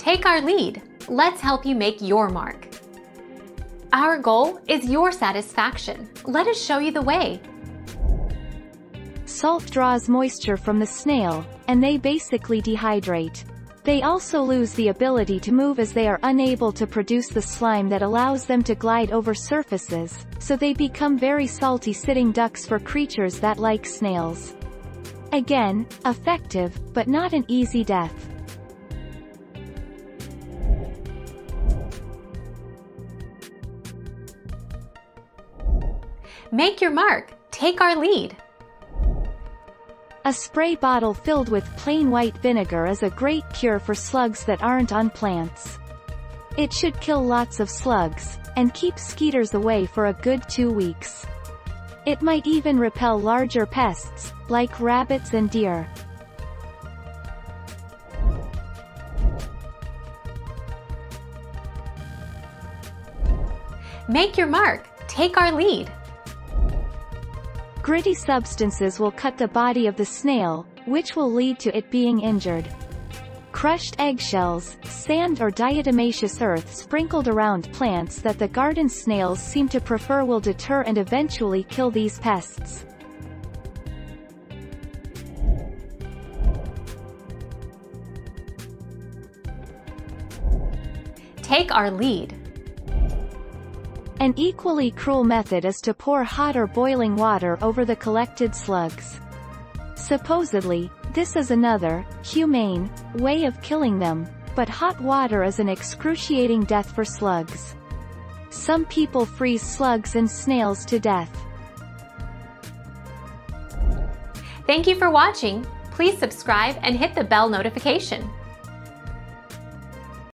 take our lead. Let's help you make your mark. Our goal is your satisfaction. Let us show you the way. Salt draws moisture from the snail, and they basically dehydrate. They also lose the ability to move as they are unable to produce the slime that allows them to glide over surfaces, so they become very salty sitting ducks for creatures that like snails. Again, effective, but not an easy death. Make your mark. Take our lead. A spray bottle filled with plain white vinegar is a great cure for slugs that aren't on plants. It should kill lots of slugs, and keep skeeters away for a good two weeks. It might even repel larger pests, like rabbits and deer. Make your mark. Take our lead. Gritty substances will cut the body of the snail, which will lead to it being injured. Crushed eggshells, sand or diatomaceous earth sprinkled around plants that the garden snails seem to prefer will deter and eventually kill these pests. Take our lead. An equally cruel method is to pour hot or boiling water over the collected slugs. Supposedly, this is another, humane, way of killing them, but hot water is an excruciating death for slugs. Some people freeze slugs and snails to death. Thank you for watching. Please subscribe and hit the bell notification.